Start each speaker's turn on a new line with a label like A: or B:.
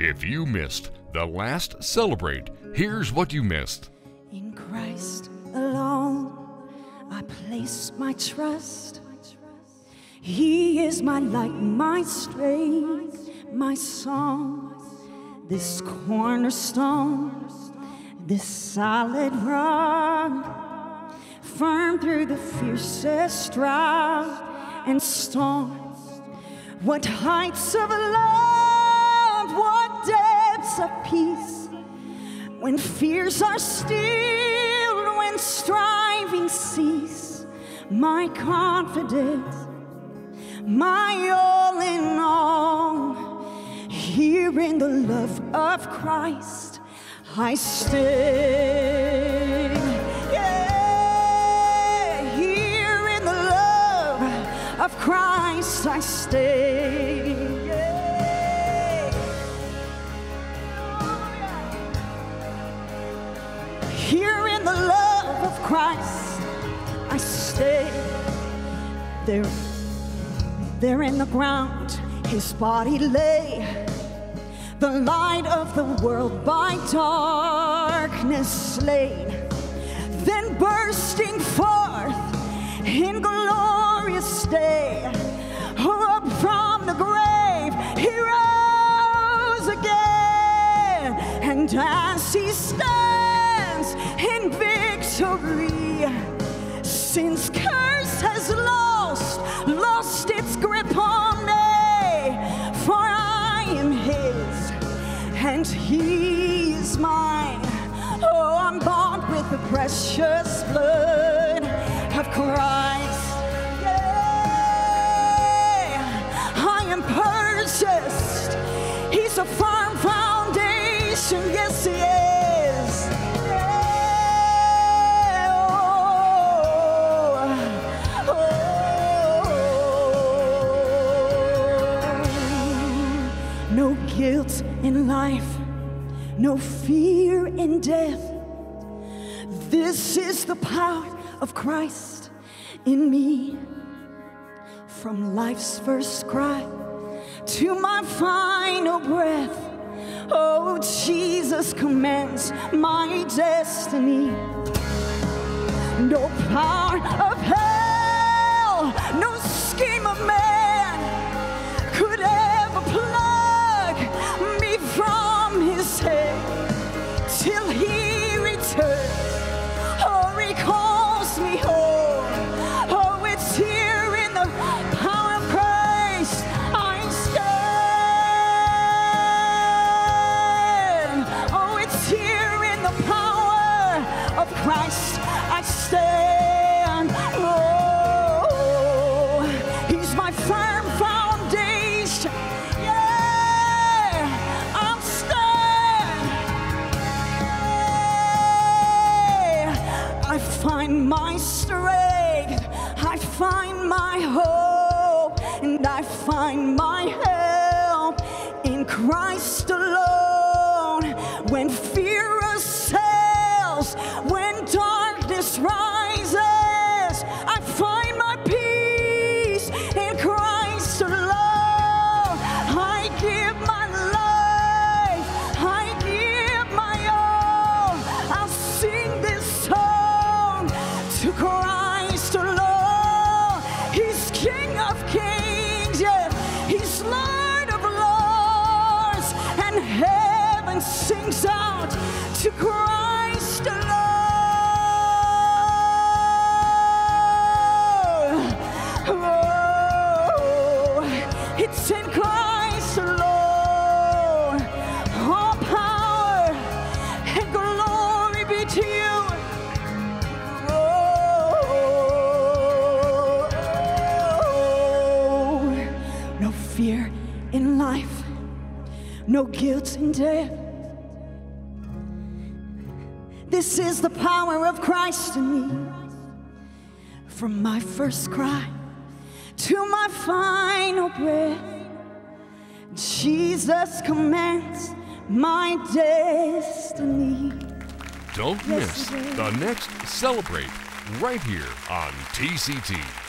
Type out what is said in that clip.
A: If you missed the last Celebrate, here's what you missed.
B: In Christ alone, I place my trust. He is my light, my strength, my song. This cornerstone, this solid rock, firm through the fiercest drought and storm. What heights of love, of peace, when fears are stilled, when striving cease, my confidence, my all in all, here in the love of Christ, I stay. Yeah, here in the love of Christ, I stay. Love of Christ, I stay. There, there in the ground, his body lay. The light of the world by darkness slain. Then bursting forth in glorious day, up from the grave, he rose again. And as he stands in victory, sin's curse has lost, lost its grip on me. For I am his, and he is mine. Oh, I'm bought with the precious blood No guilt in life, no fear in death. This is the power of Christ in me. From life's first cry to my final breath. Oh, Jesus commands my destiny. No power Christ I stand. Oh, he's my firm foundation. Yeah, I'll stand. I find my strength, I find my hope, and I find my help in Christ alone. When fear to Christ alone. He's King of kings, yeah. He's Lord of lords, and heaven sings out to Christ alone. Oh, it's in Christ alone. All power and glory be to you. Life, no guilt in death. This is the power of Christ in me. From my first cry to my final breath, Jesus commands my destiny.
A: Don't
B: Yes,
A: miss the next Celebrate right here on TCT.